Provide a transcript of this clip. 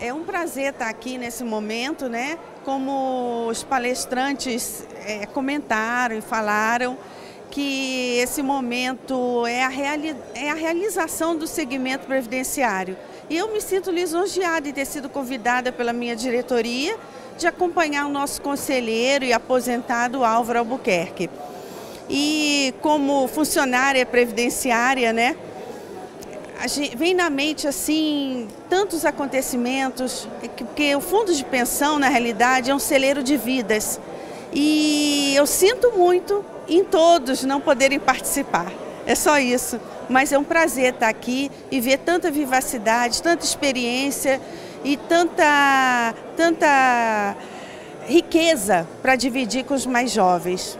É um prazer estar aqui nesse momento, né? Como os palestrantes é, comentaram e falaram, que esse momento é a, reali é a realização do segmento previdenciário. E eu me sinto lisonjeada de ter sido convidada pela minha diretoria de acompanhar o nosso conselheiro e aposentado Álvaro Albuquerque. E como funcionária previdenciária, né, vem na mente assim tantos acontecimentos, é porque o fundo de pensão, na realidade, é um celeiro de vidas. E eu sinto muito em todos não poderem participar. É só isso. Mas é um prazer estar aqui e ver tanta vivacidade, tanta experiência e tanta, tanta riqueza para dividir com os mais jovens.